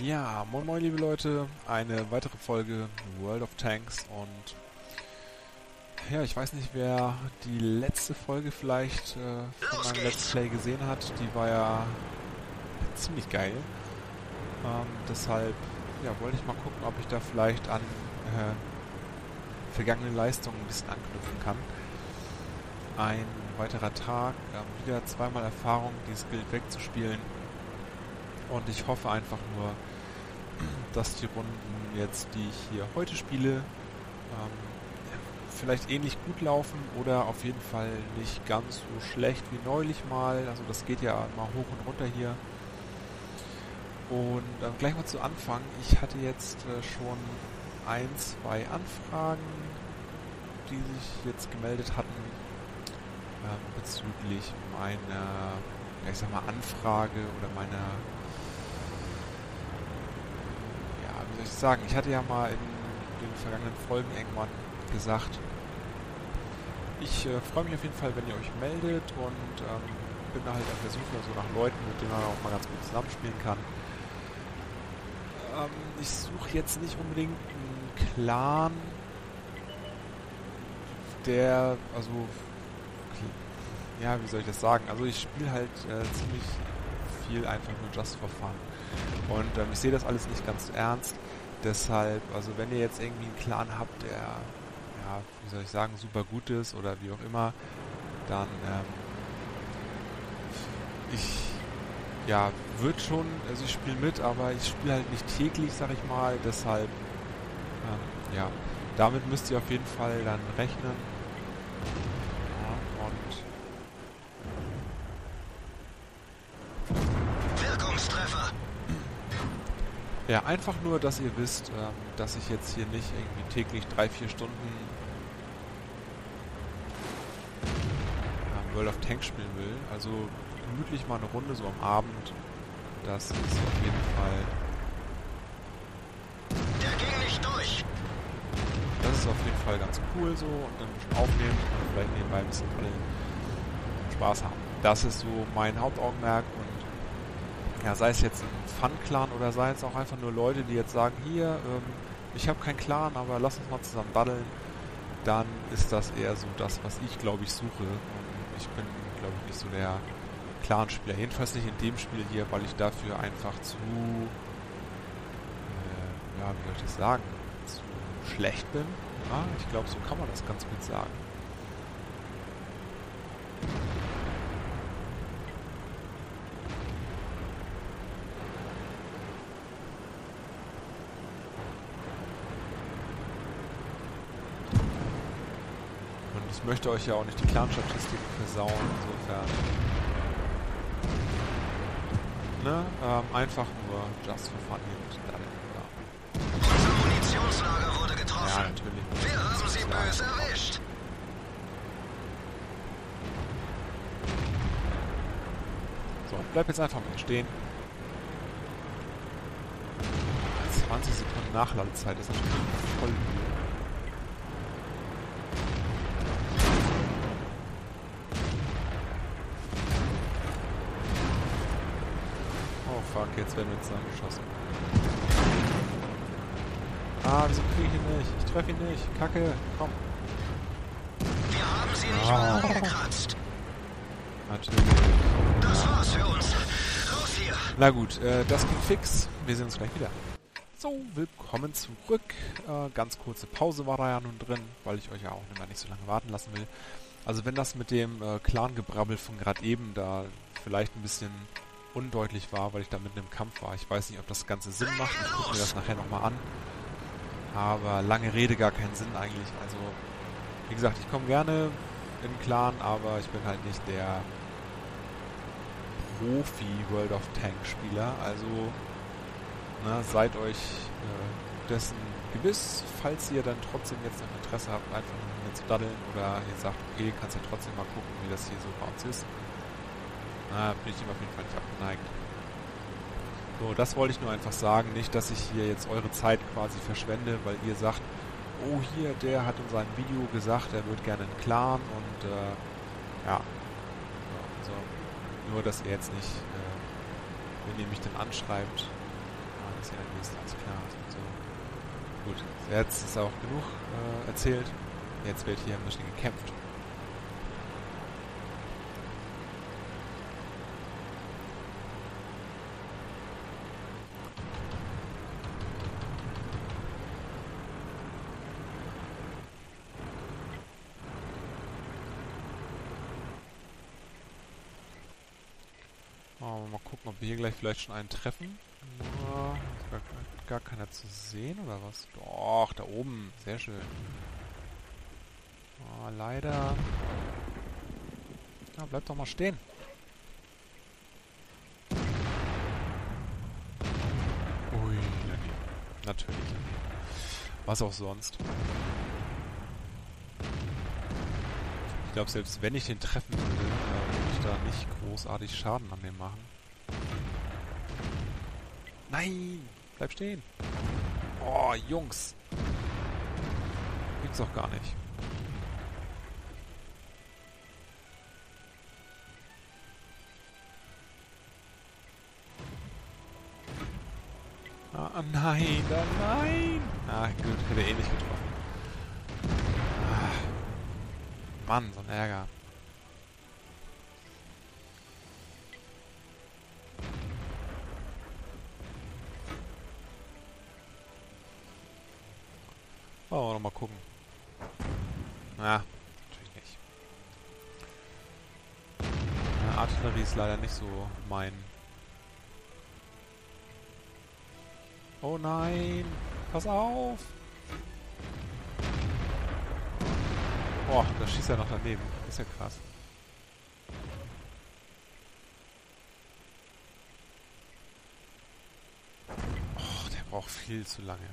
Ja, moin moin liebe Leute, eine weitere Folge World of Tanks und ja, ich weiß nicht, wer die letzte Folge vielleicht äh, von meinem Let's Play gesehen hat, die war ja ziemlich geil. Ähm, deshalb ja, wollte ich mal gucken, ob ich da vielleicht an äh, vergangene Leistungen ein bisschen anknüpfen kann. Ein weiterer Tag, äh, wieder zweimal Erfahrung, dieses Guild wegzuspielen und ich hoffe einfach nur, dass die Runden jetzt, die ich hier heute spiele, ähm, vielleicht ähnlich gut laufen oder auf jeden Fall nicht ganz so schlecht wie neulich mal. Also das geht ja mal hoch und runter hier. Und ähm, gleich mal zu Anfang. Ich hatte jetzt äh, schon ein, zwei Anfragen, die sich jetzt gemeldet hatten ähm, bezüglich meiner, ich sag mal, Anfrage oder meiner soll ich sagen? Ich hatte ja mal in den vergangenen Folgen irgendwann gesagt, ich äh, freue mich auf jeden Fall, wenn ihr euch meldet und ähm, bin da halt auf der Suche so nach Leuten, mit denen man auch mal ganz gut zusammenspielen kann. Ähm, ich suche jetzt nicht unbedingt einen Clan, der, also, ja, wie soll ich das sagen? Also ich spiele halt äh, ziemlich viel einfach nur Just for Fun. Und ähm, ich sehe das alles nicht ganz ernst. Deshalb, also wenn ihr jetzt irgendwie einen Clan habt, der, ja, wie soll ich sagen, super gut ist oder wie auch immer, dann, ähm, ich, ja, wird schon, also ich spiele mit, aber ich spiele halt nicht täglich, sag ich mal, deshalb, ähm, ja, damit müsst ihr auf jeden Fall dann rechnen. Ja, einfach nur, dass ihr wisst, ähm, dass ich jetzt hier nicht irgendwie täglich drei, vier Stunden ähm, World of Tanks spielen will. Also gemütlich mal eine Runde so am Abend. Das ist auf jeden Fall. Der ging nicht durch. Das ist auf jeden Fall ganz cool so und dann ein bisschen aufnehmen und vielleicht nebenbei ein bisschen Spaß haben. Das ist so mein Hauptaugenmerk und ja, sei es jetzt ein Fun-Clan oder sei es auch einfach nur Leute, die jetzt sagen, hier, ähm, ich habe keinen Clan, aber lass uns mal zusammen daddeln, dann ist das eher so das, was ich glaube ich suche. Und ich bin, glaube ich, nicht so der Clan-Spieler. Jedenfalls nicht in dem Spiel hier, weil ich dafür einfach zu, äh, ja, wie soll ich das sagen, zu schlecht bin. Ja, ich glaube, so kann man das ganz gut sagen. Ich möchte euch ja auch nicht die Clan-Statistiken versauen, insofern. Ne? Ähm, einfach nur just for fun hier mit ja. Unser Munitionslager wurde getroffen. Ja, natürlich. Wir haben sie böse erwischt. So, bleib jetzt einfach mal stehen. 20 Sekunden Nachladezeit ist natürlich voll fuck, jetzt werden wir zusammengeschossen. Ah, wieso kriege ich ihn nicht? Ich treffe ihn nicht. Kacke, komm. Wir haben sie nicht ah. mal angekratzt. Natürlich. Das war's für uns. Raus hier. Na gut, äh, das ging fix. Wir sehen uns gleich wieder. So, willkommen zurück. Äh, ganz kurze Pause war da ja nun drin, weil ich euch ja auch immer nicht so lange warten lassen will. Also wenn das mit dem äh, Clan-Gebrabbel von gerade eben da vielleicht ein bisschen undeutlich war, weil ich da mitten im Kampf war. Ich weiß nicht, ob das Ganze Sinn macht. Ich gucke mir das nachher nochmal an. Aber lange Rede gar keinen Sinn eigentlich. Also, wie gesagt, ich komme gerne in Clan, aber ich bin halt nicht der Profi World of Tank Spieler. Also, na, seid euch äh, dessen gewiss, falls ihr dann trotzdem jetzt noch Interesse habt, einfach mit zu daddeln oder ihr sagt, okay, kannst ja trotzdem mal gucken, wie das hier so bei uns ist na, bin ich ihm auf jeden Fall nicht abgeneigt. So, das wollte ich nur einfach sagen. Nicht, dass ich hier jetzt eure Zeit quasi verschwende, weil ihr sagt, oh hier, der hat in seinem Video gesagt, er wird gerne einen Clan und äh, ja. Also, nur, dass ihr jetzt nicht, äh, wenn ihr mich dann anschreibt, was hier in der Nähe ist, alles klar. So. Gut, jetzt ist auch genug äh, erzählt. Jetzt wird hier ein bisschen gekämpft. Oh, mal gucken, ob wir hier gleich vielleicht schon einen treffen. Ja, gar, gar keiner zu sehen oder was? Doch, da oben. Sehr schön. Oh, leider. Ja, bleib doch mal stehen. Ui, natürlich. Was auch sonst. Ich glaube, selbst wenn ich den treffen würde, würde ich da nicht großartig Schaden an dem machen. Nein! Bleib stehen! Oh, Jungs! Gibt's doch gar nicht. Ah, nein, nein! Ah, gut, hätte eh nicht getroffen. Mann, so ein Ärger. Mal gucken. Na, natürlich nicht. Ja, Artillerie ist leider nicht so mein. Oh nein! Pass auf! Boah, da schießt er noch daneben. ist ja krass. Oh, der braucht viel zu lange.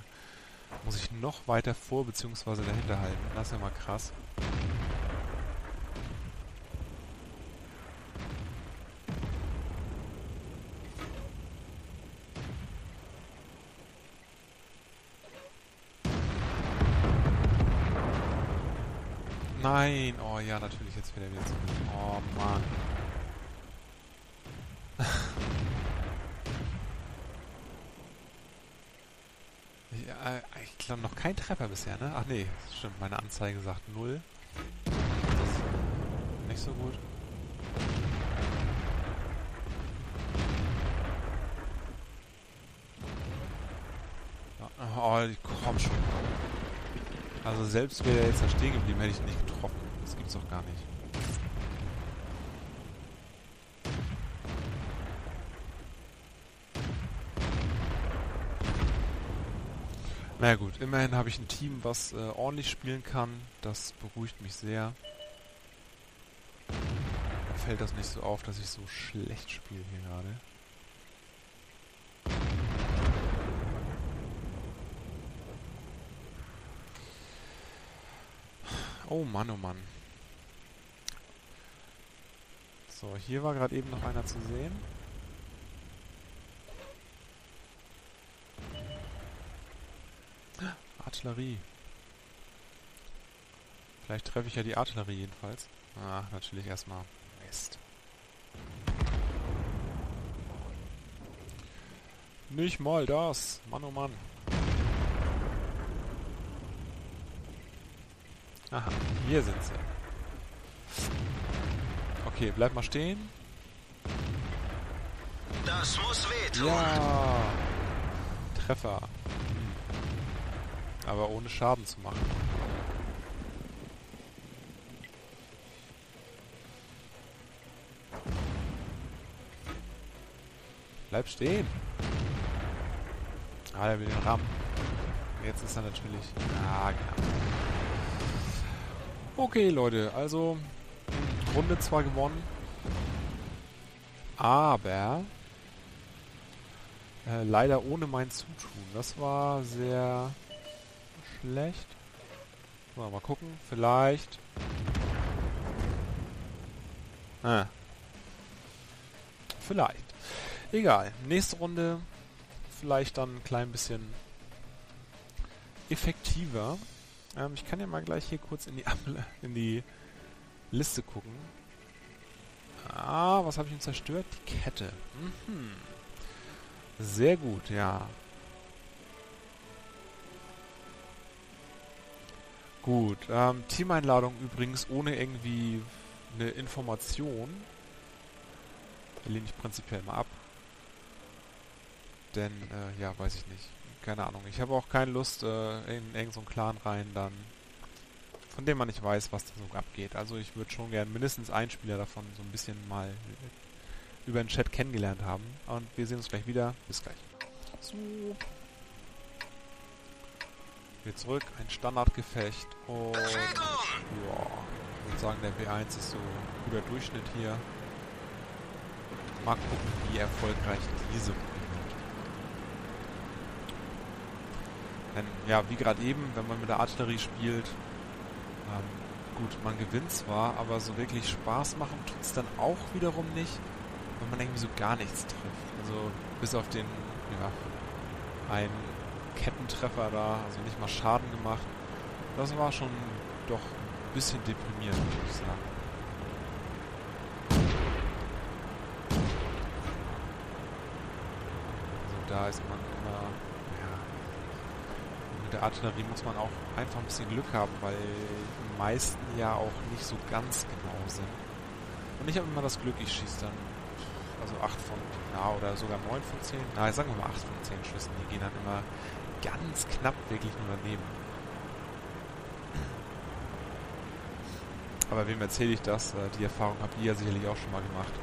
Muss ich noch weiter vor bzw. dahinter halten. Das ist ja mal krass. Nein! Oh ja, natürlich, jetzt wieder wieder zurück. Oh Mann. ja, ich glaube noch kein Treffer bisher, ne? Ach nee, stimmt, meine Anzeige sagt 0. Das nicht so gut. Oh, komm schon. Also selbst wäre er jetzt da stehen geblieben, hätte ich ihn nicht getroffen. Das gibt's doch gar nicht. Naja, gut, immerhin habe ich ein Team, was äh, ordentlich spielen kann. Das beruhigt mich sehr. Da fällt das nicht so auf, dass ich so schlecht spiele hier gerade. Oh Mann, oh Mann. So, hier war gerade eben noch einer zu sehen. Artillerie. Vielleicht treffe ich ja die Artillerie jedenfalls. Ach, natürlich erstmal Mist. Nicht mal das. Mann, oh Mann. Aha, hier sind sie. Okay, bleib mal stehen. Das muss wehtun. Ja. Treffer. Aber ohne Schaden zu machen. Bleib stehen. Ah, der will den Rahmen. Jetzt ist er natürlich... Ah, genau. Okay, Leute, also Runde zwar gewonnen, aber äh, leider ohne mein Zutun. Das war sehr schlecht. So, mal gucken, vielleicht. Ah. Vielleicht. Egal. Nächste Runde vielleicht dann ein klein bisschen effektiver. Ähm, ich kann ja mal gleich hier kurz in die, in die Liste gucken. Ah, was habe ich denn zerstört? Die Kette. Mhm. Sehr gut, ja. Gut, ähm, Teameinladung übrigens ohne irgendwie eine Information. Lehne ich prinzipiell mal ab. Denn, äh, ja, weiß ich nicht. Keine Ahnung. Ich habe auch keine Lust äh, in irgendeinen so Clan rein, dann von dem man nicht weiß, was da so abgeht. Also ich würde schon gern mindestens einen Spieler davon so ein bisschen mal über den Chat kennengelernt haben. Und wir sehen uns gleich wieder. Bis gleich. So. Wir zurück, ein Standardgefecht und ja, ich würde sagen, der W1 ist so ein guter Durchschnitt hier. Mal gucken, wie erfolgreich diese wird. Denn, ja, wie gerade eben, wenn man mit der Artillerie spielt, ähm, gut, man gewinnt zwar, aber so wirklich Spaß machen tut es dann auch wiederum nicht, wenn man irgendwie so gar nichts trifft. Also bis auf den, ja, einen Kettentreffer da, also nicht mal Schaden gemacht. Das war schon doch ein bisschen deprimierend, würde ich sagen. Also da ist man immer, ja, mit der Artillerie muss man auch einfach ein bisschen Glück haben, weil die meisten ja auch nicht so ganz genau sind. Und ich habe immer das Glück, ich schieße dann also 8 von, ja, oder sogar 9 von 10, na, sagen wir mal 8 von 10 Schüssen, die gehen dann immer ganz knapp wirklich nur daneben. Aber wem erzähle ich das? Die Erfahrung habt ihr ja sicherlich auch schon mal gemacht.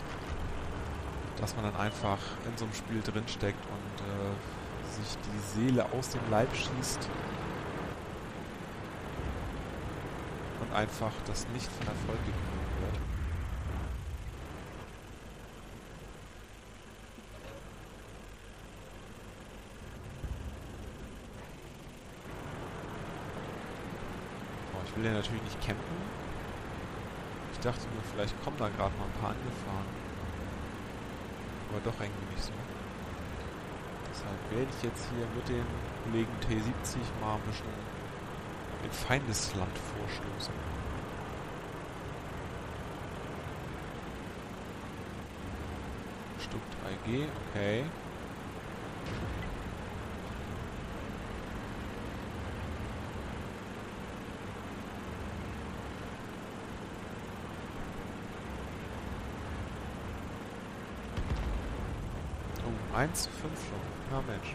Dass man dann einfach in so einem Spiel drinsteckt und äh, sich die Seele aus dem Leib schießt und einfach das nicht von Erfolg gekrönt ja natürlich nicht campen. Ich dachte nur, vielleicht kommen da gerade mal ein paar angefahren. Aber doch irgendwie nicht so. Deshalb werde ich jetzt hier mit dem Kollegen T70 mal ein bisschen in Feindesland vorstoßen. Stück 3G, okay. 1 zu 5 schon. Na Mensch.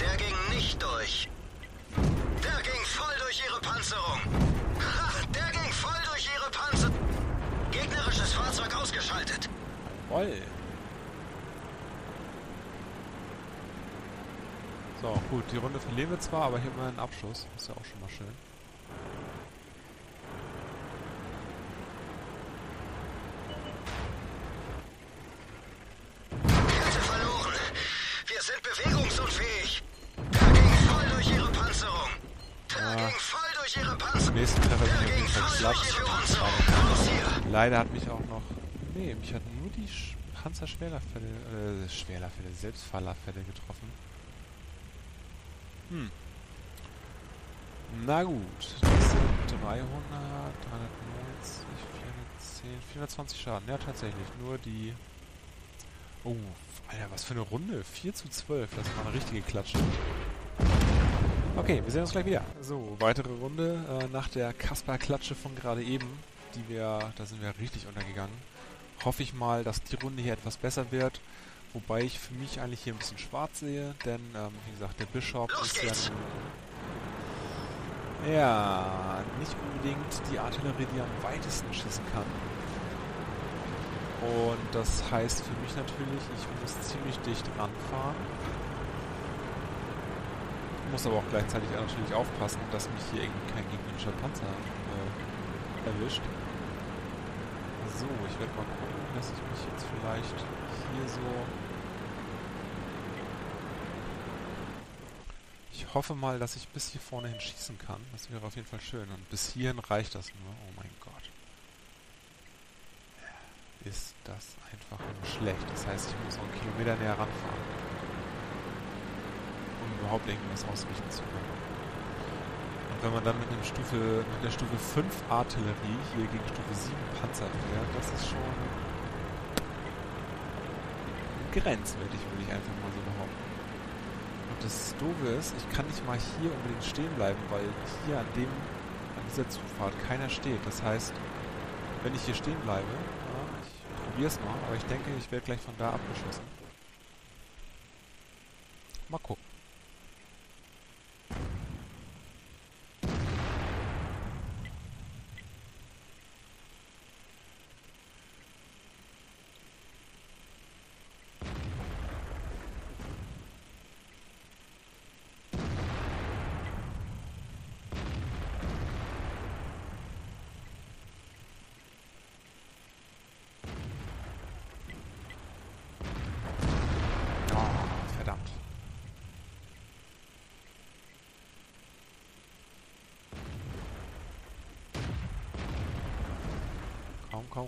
Der ging nicht durch. Der ging voll durch ihre Panzerung. Ha, der ging voll durch ihre Panzerung. Gegnerisches Fahrzeug ausgeschaltet. Voll. So, gut, die Runde verlieren wir zwar, aber hier haben wir einen Abschuss. Ist ja auch schon mal schön. Leider hat mich auch noch... Nee, mich hat nur die Sch Panzerschwerlerfälle... Äh, Schwerlerfälle, Selbstfallerfälle getroffen. Hm. Na gut. Das sind 300, 390, 410, 420 Schaden. Ja, tatsächlich. Nur die... Oh, Alter, was für eine Runde. 4 zu 12. Das war eine richtige Klatsche. Okay, wir sehen uns gleich wieder. So, weitere Runde äh, nach der Kasper-Klatsche von gerade eben, die wir, da sind wir richtig untergegangen. Hoffe ich mal, dass die Runde hier etwas besser wird. Wobei ich für mich eigentlich hier ein bisschen schwarz sehe, denn, ähm, wie gesagt, der Bischof Los ist ja geht's. ja nicht unbedingt die Artillerie, die am weitesten schießen kann. Und das heißt für mich natürlich, ich muss ziemlich dicht ranfahren. Muss aber auch gleichzeitig natürlich aufpassen, dass mich hier irgendwie kein gegnerischer Panzer äh, erwischt. So, ich werde mal gucken, dass ich mich jetzt vielleicht hier so... Ich hoffe mal, dass ich bis hier vorne hin schießen kann. Das wäre auf jeden Fall schön. Und bis hierhin reicht das nur. Oh mein Gott. Ist das einfach nur schlecht. Das heißt, ich muss noch einen Kilometer näher ranfahren. Um überhaupt irgendwas ausrichten zu können. Und wenn man dann mit einem Stufe, mit einer Stufe 5 Artillerie hier gegen Stufe 7 Panzer fährt, das ist schon grenzwertig, würde ich einfach mal so behaupten. Und das Doofe ist, ich kann nicht mal hier unbedingt stehen bleiben, weil hier an dem, an dieser Zufahrt keiner steht. Das heißt, wenn ich hier stehen bleibe, ja, ich probiere es mal, aber ich denke, ich werde gleich von da abgeschossen. Mal gucken.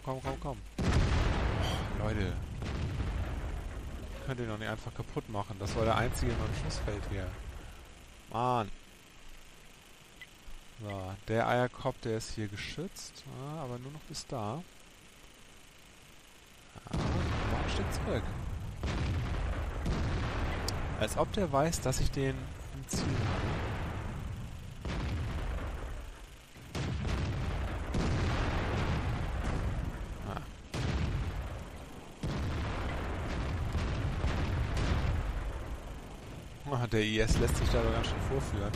Komm, komm, komm. Oh, Leute. Könnt ihr noch nicht einfach kaputt machen. Das war der einzige, der im Schussfeld hier. Mann. So, der Eierkopf, der ist hier geschützt. Ah, aber nur noch bis da. Ah, ein Stück zurück. Als ob der weiß, dass ich den im Ziel habe. Der IS lässt sich da aber ganz schön vorführen.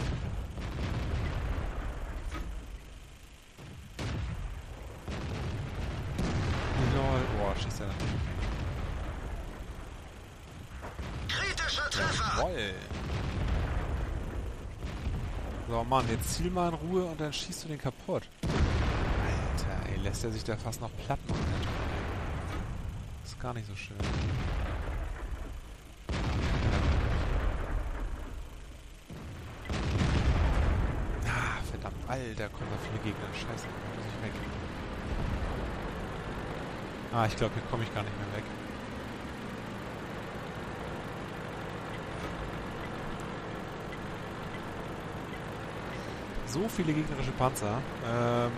Lol, boah, schießt er. Kritischer Treffer! Jawoll. So, Mann, jetzt ziel mal in Ruhe und dann schießt du den kaputt. Alter, ey, lässt er sich da fast noch platt machen. Das ist gar nicht so schön. Alter, kommen da viele Gegner. Scheiße, muss ich weg. Ah, ich glaube, hier komme ich gar nicht mehr weg. So viele gegnerische Panzer. Ähm,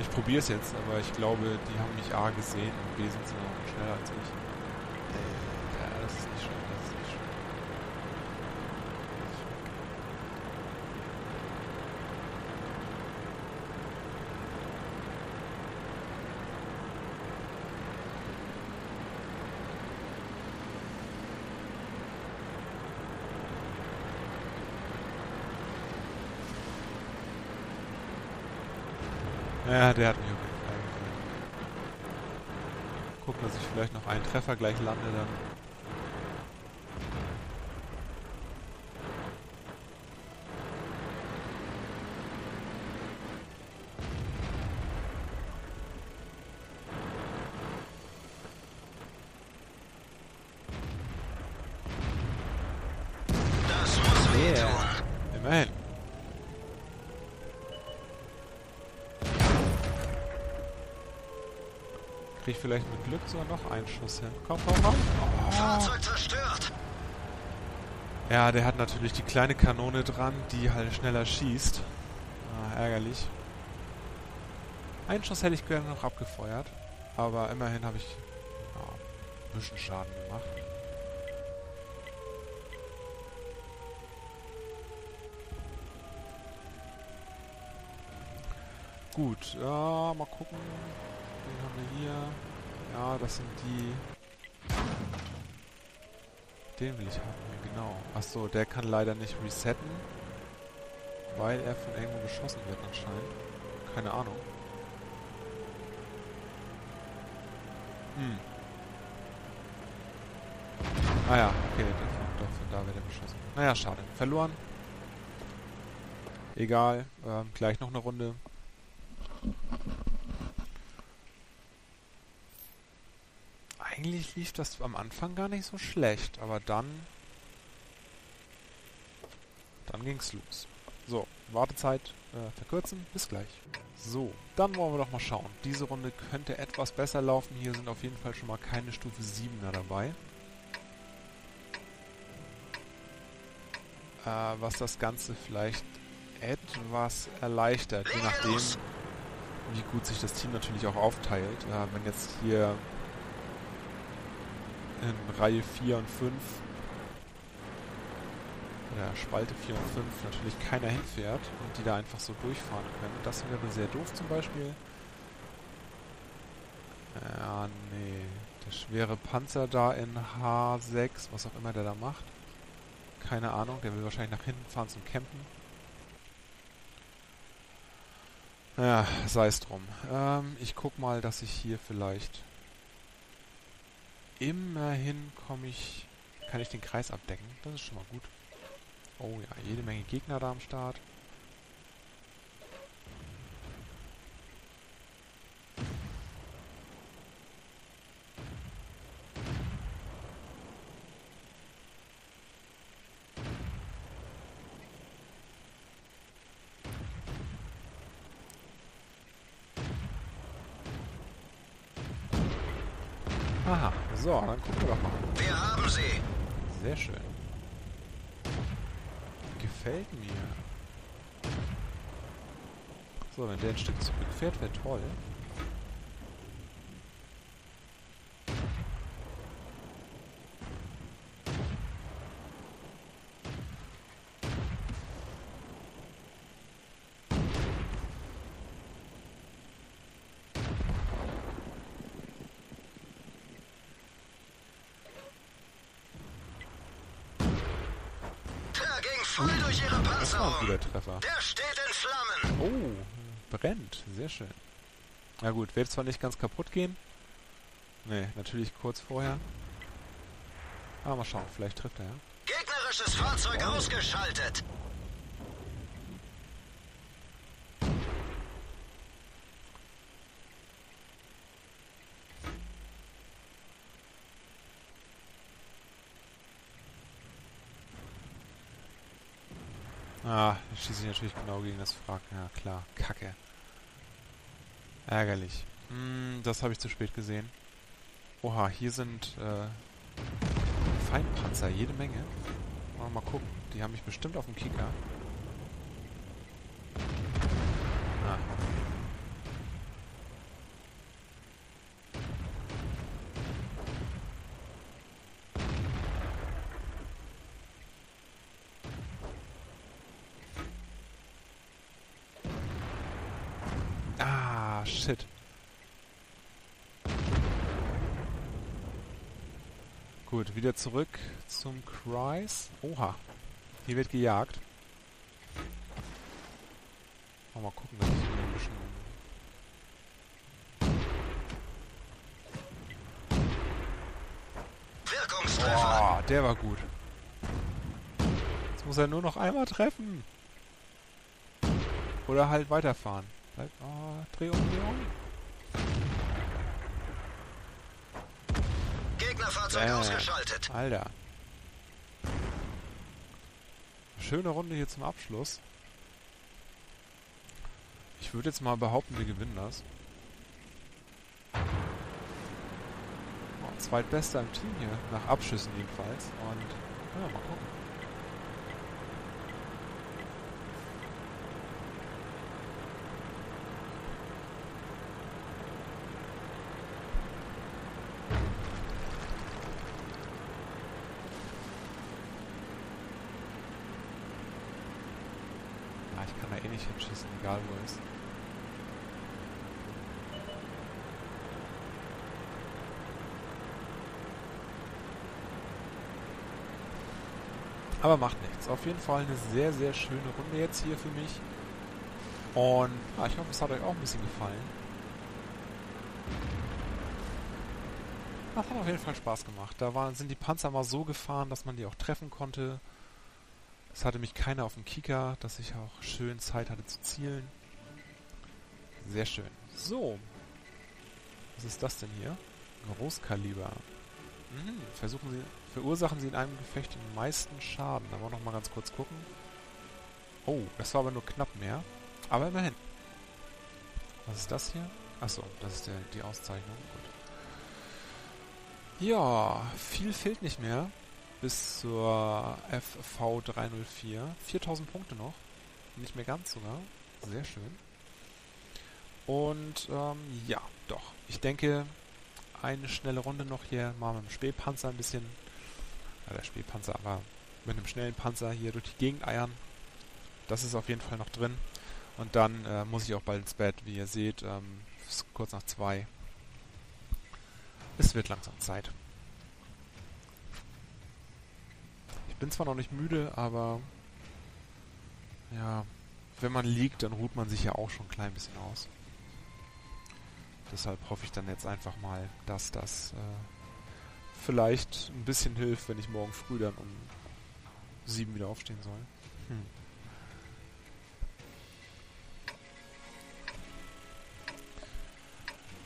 ich probiere es jetzt, aber ich glaube, die haben mich A gesehen und B sind sie noch schneller als ich. Äh, das ist nicht schön. Ja, der hat mich auf jeden Fall gefallen. Gucken, dass ich vielleicht noch einen Treffer gleich lande dann. Vielleicht mit Glück sogar noch einen Schuss hin. Komm, komm, komm. Oh. Fahrzeug zerstört. Ja, der hat natürlich die kleine Kanone dran, die halt schneller schießt. Ah, ärgerlich. Einen Schuss hätte ich gerne noch abgefeuert. Aber immerhin habe ich ja, ein bisschen Schaden gemacht. Gut, ja, mal gucken. Den haben wir hier. Ja, das sind die... Den will ich haben, genau. Achso, der kann leider nicht resetten. Weil er von irgendwo geschossen wird anscheinend. Keine Ahnung. Hm. Ah ja, okay, doch, von da wird er beschossen. Naja, schade. Verloren. Egal, ähm, gleich noch eine Runde. eigentlich lief das am Anfang gar nicht so schlecht, aber dann... Dann ging's los. So, Wartezeit äh, verkürzen, bis gleich. So, dann wollen wir doch mal schauen. Diese Runde könnte etwas besser laufen. Hier sind auf jeden Fall schon mal keine Stufe 7er dabei. Äh, was das Ganze vielleicht etwas erleichtert, je nachdem, wie gut sich das Team natürlich auch aufteilt. Ja, wenn jetzt hier in Reihe 4 und 5 ja, Spalte 4 und 5 natürlich keiner hinfährt und die da einfach so durchfahren können. Das wäre sehr doof zum Beispiel. Ja, nee. Der schwere Panzer da in H6, was auch immer der da macht. Keine Ahnung, der will wahrscheinlich nach hinten fahren zum Campen. Ja, sei es drum. Ähm, ich guck mal, dass ich hier vielleicht... Immerhin komme ich... Kann ich den Kreis abdecken. Das ist schon mal gut. Oh ja, jede Menge Gegner da am Start. Aha, so, dann gucken wir doch mal. Wir haben sie. Sehr schön. Gefällt mir. So, wenn der ein Stück zurückfährt, wäre toll. Der ging voll durch ihre Das war ein Panzerung. guter Treffer. Der steht in Flammen. Oh, brennt. Sehr schön. Na gut, wird zwar nicht ganz kaputt gehen. Nee, natürlich kurz vorher. Aber mal schauen, vielleicht trifft er ja. Gegnerisches Fahrzeug ausgeschaltet. Ah, schieße ich natürlich genau gegen das Wrack. Ja, klar. Kacke. Ärgerlich. Hm, das habe ich zu spät gesehen. Oha, hier sind äh, Feindpanzer, jede Menge. Mal, mal gucken. Die haben mich bestimmt auf dem Kicker. Ah. Ah, shit. Gut, wieder zurück zum Kreis. Oha. Hier wird gejagt. Mal, mal gucken, dass ich hier ein bisschen... Oh, der war gut. Jetzt muss er nur noch einmal treffen. Oder halt weiterfahren. Bleib, oh, dreh um, dreh um. Gegnerfahrzeug Äh. ausgeschaltet. Alter. Schöne Runde hier zum Abschluss. Ich würde jetzt mal behaupten, wir gewinnen das. Oh, zweitbester im Team hier, nach Abschüssen jedenfalls. Und ja, mal gucken. Nicht hinschießen, egal wo ist. Aber macht nichts. Auf jeden Fall eine sehr, sehr schöne Runde jetzt hier für mich. Und ja, ich hoffe, es hat euch auch ein bisschen gefallen. Das hat auf jeden Fall Spaß gemacht. Da waren, sind die Panzer mal so gefahren, dass man die auch treffen konnte. Es hatte mich keiner auf dem Kicker, dass ich auch schön Zeit hatte zu zielen. Sehr schön. So. Was ist das denn hier? Großkaliber. Mhm. Versuchen Sie, verursachen Sie in einem Gefecht den meisten Schaden. Da wollen wir noch mal ganz kurz gucken. Oh, das war aber nur knapp mehr. Aber immerhin. Was ist das hier? Achso, das ist der, die Auszeichnung. Gut. Ja, viel fehlt nicht mehr bis zur FV304. 4000 Punkte noch. Nicht mehr ganz sogar. Sehr schön. Und ähm, ja, doch. Ich denke, eine schnelle Runde noch hier mal mit dem Spähpanzer ein bisschen. Ja, der Spähpanzer, aber mit einem schnellen Panzer hier durch die Gegend eiern. Das ist auf jeden Fall noch drin. Und dann äh, muss ich auch bald ins Bett, wie ihr seht. Ähm, kurz nach zwei. Es wird langsam Zeit. Ich bin zwar noch nicht müde, aber ja, wenn man liegt, dann ruht man sich ja auch schon ein klein bisschen aus. Deshalb hoffe ich dann jetzt einfach mal, dass das äh, vielleicht ein bisschen hilft, wenn ich morgen früh dann um sieben wieder aufstehen soll. Hm.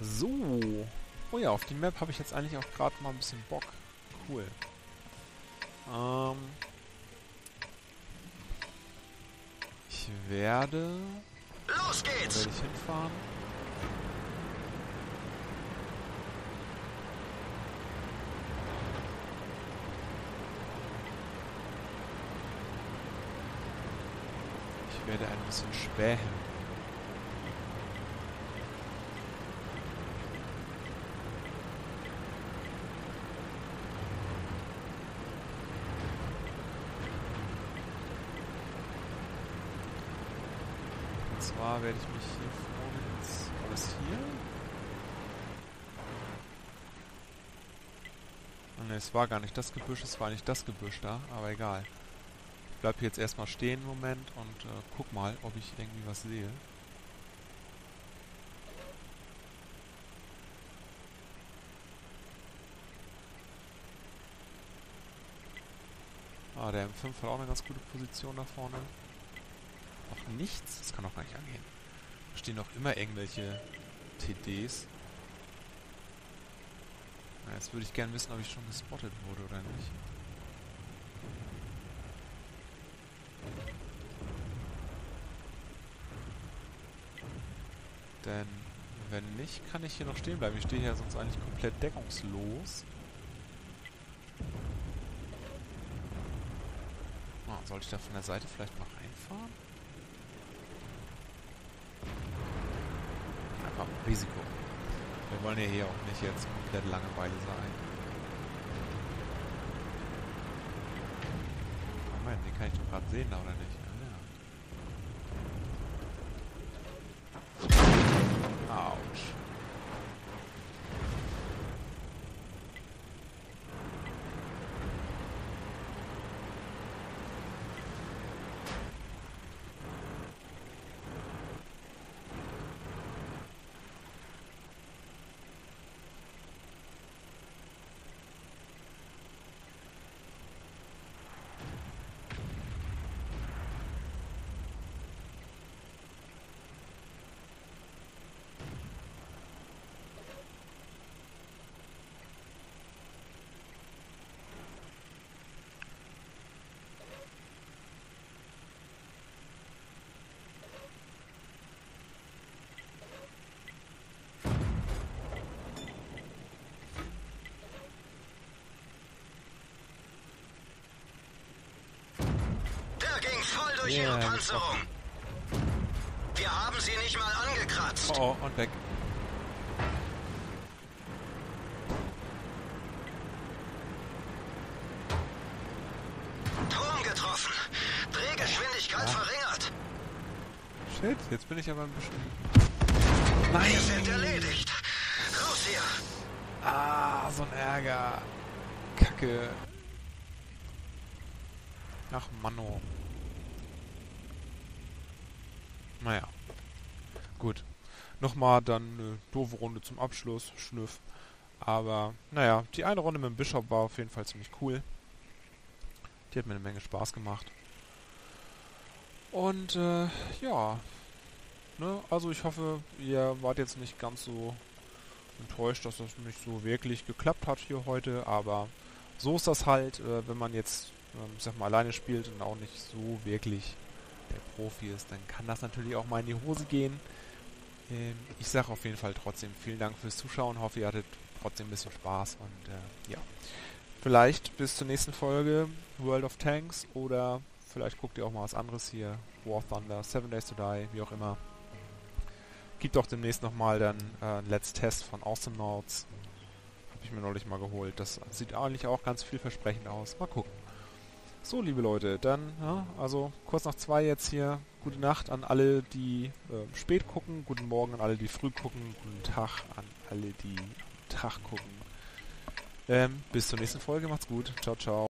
So. Oh ja, auf die Map habe ich jetzt eigentlich auch gerade mal ein bisschen Bock. Cool. Ähm ich werde... Los geht's! werde ich hinfahren. Ich werde ein bisschen spähen. zwar werde ich mich hier vorne ins... War das hier? Oh ne, es war gar nicht das Gebüsch, es war nicht das Gebüsch da, aber egal. Ich bleib hier jetzt erstmal stehen im Moment und äh, guck mal, ob ich irgendwie was sehe. Ah, der M5 hat auch eine ganz gute Position da vorne noch nichts? Das kann doch gar nicht angehen. Da stehen doch immer irgendwelche TDs. Na, jetzt würde ich gerne wissen, ob ich schon gespottet wurde oder nicht. Denn wenn nicht, kann ich hier noch stehen bleiben. Ich stehe hier sonst eigentlich komplett deckungslos. Oh, sollte ich da von der Seite vielleicht mal reinfahren? Einfach Risiko. Wir wollen ja hier auch nicht jetzt komplett Langeweile sein. Moment, den kann ich doch gerade sehen, oder nicht? Durch yeah, ihre Panzerung. Wir haben sie nicht mal angekratzt. Oh, oh, und weg. Turm getroffen. Drehgeschwindigkeit ah. verringert. Shit, jetzt bin ich aber ein bisschen... Nein! Wir sind erledigt. Raus hier. Ah, so ein Ärger. Kacke. Ach, Manno. Naja. Gut. Nochmal dann eine doofe Runde zum Abschluss. Schnüff. Aber, naja, die eine Runde mit dem Bishop war auf jeden Fall ziemlich cool. Die hat mir eine Menge Spaß gemacht. Und, äh, ja. Ne, also ich hoffe, ihr wart jetzt nicht ganz so enttäuscht, dass das nicht so wirklich geklappt hat hier heute. Aber so ist das halt, äh, wenn man jetzt, äh, ich sag mal, alleine spielt und auch nicht so wirklich der Profi ist, dann kann das natürlich auch mal in die Hose gehen. Ich sage auf jeden Fall trotzdem vielen Dank fürs Zuschauen. Hoffe, ihr hattet trotzdem ein bisschen Spaß und äh, ja. Vielleicht bis zur nächsten Folge World of Tanks oder vielleicht guckt ihr auch mal was anderes hier. War Thunder, Seven Days to Die, wie auch immer. Gibt auch demnächst nochmal dann äh, einen Let's Test von Awesome Notes. Habe ich mir neulich mal geholt. Das sieht eigentlich auch ganz vielversprechend aus. Mal gucken. So, liebe Leute, dann, ja, also kurz nach zwei jetzt hier. Gute Nacht an alle, die äh, spät gucken. Guten Morgen an alle, die früh gucken. Guten Tag an alle, die am Tag gucken. Ähm, bis zur nächsten Folge. Macht's gut. Ciao, ciao.